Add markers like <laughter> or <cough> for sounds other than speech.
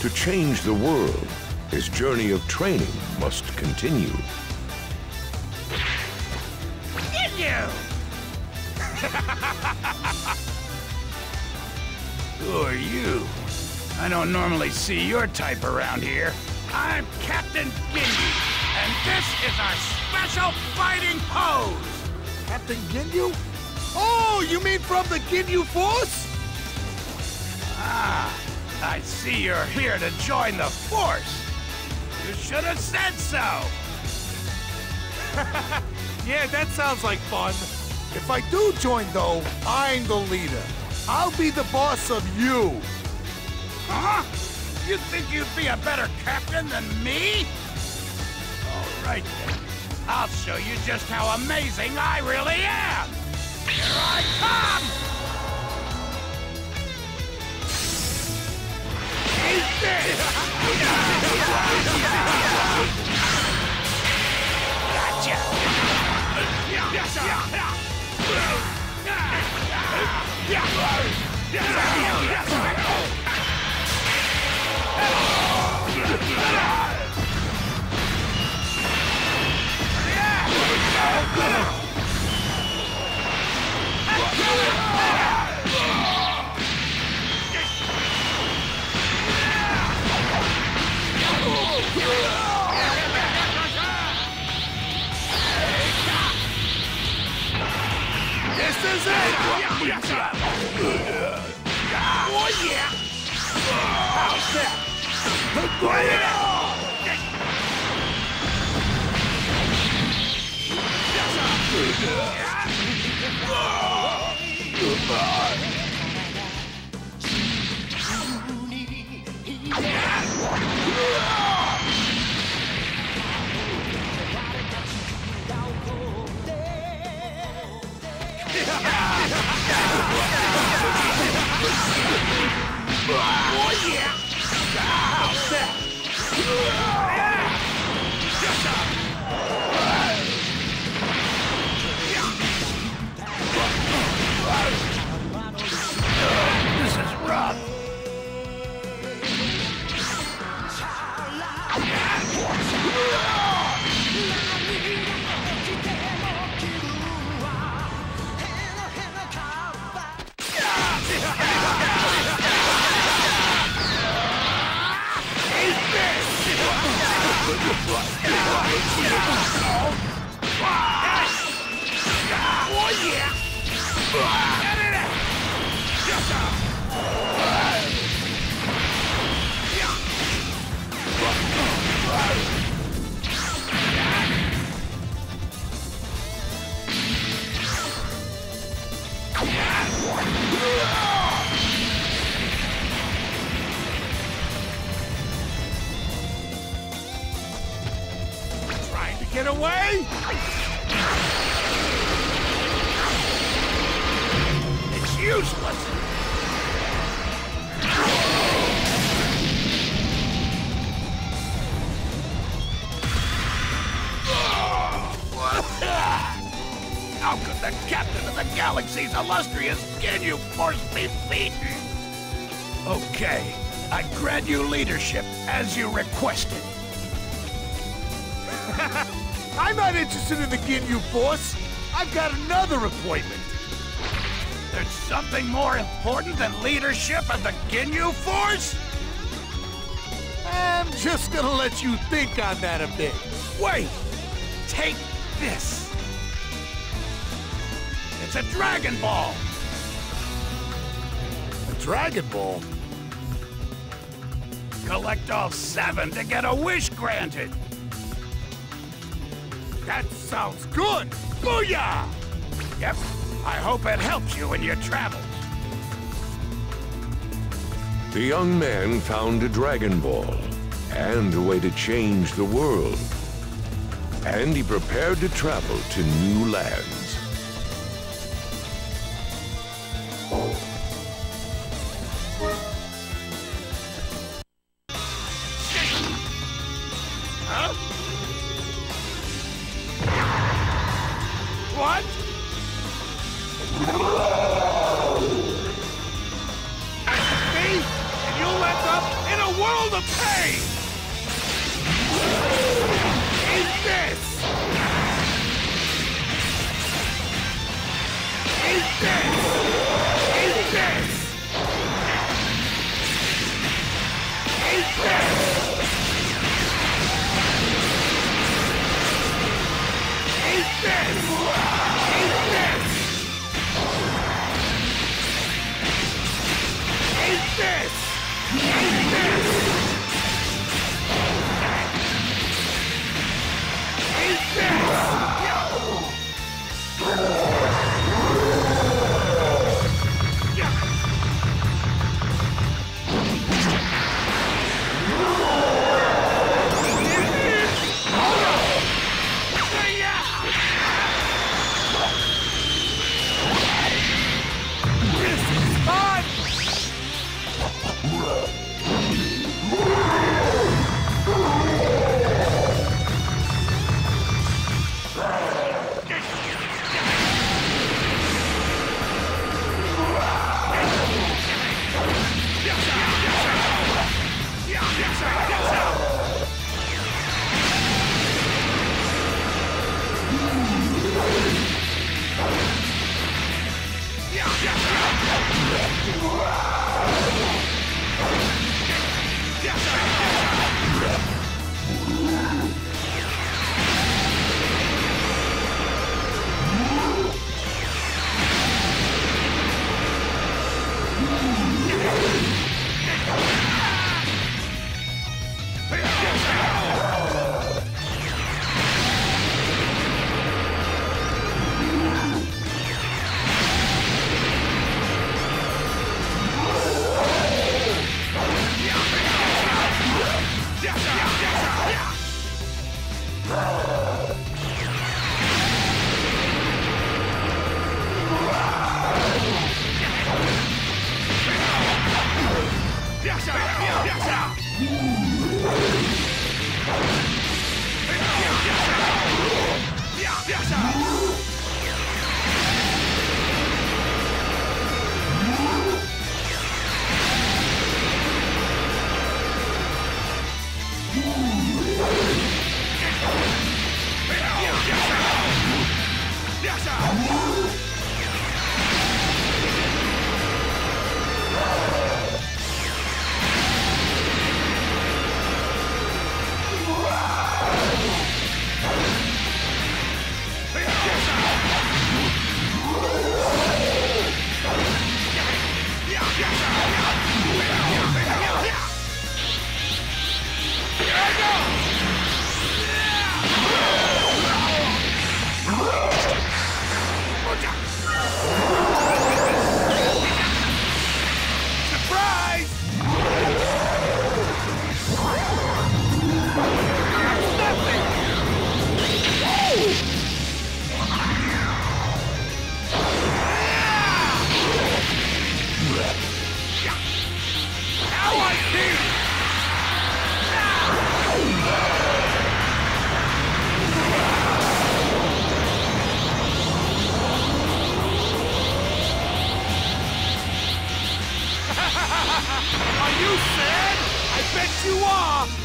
To change the world, his journey of training must continue. Get you! <laughs> Who are you? I don't normally see your type around here. I'm Captain Ginyu, and this is our special fighting pose! Captain Ginyu? Oh, you mean from the Ginyu Force? Ah, I see you're here to join the Force. You should have said so. <laughs> yeah, that sounds like fun. If I do join, though, I'm the leader. I'll be the boss of you. Huh? You think you'd be a better captain than me? All right, then. I'll show you just how amazing I really am. Here I come! Gotcha! Eat this! This is it! Oh, yeah! How's that? Bring it on! Oh, yeah! Oh, yeah! Trying to get away? It's useless. How could the captain of the galaxy's illustrious Ginyu Force be beaten? Okay, I grant you leadership as you requested. <laughs> I'm not interested in the Ginyu Force. I've got another appointment. There's something more important than leadership of the Ginyu Force? I'm just gonna let you think on that a bit. Wait! Take this! It's a Dragon Ball! A Dragon Ball? Collect all seven to get a wish granted! That sounds good! Booyah! Yep, I hope it helps you in your travels. The young man found a Dragon Ball and a way to change the world. And he prepared to travel to new lands. The! Eat this! Eat this! Eat this! Eat this! Eat this! This! Roar! that you are.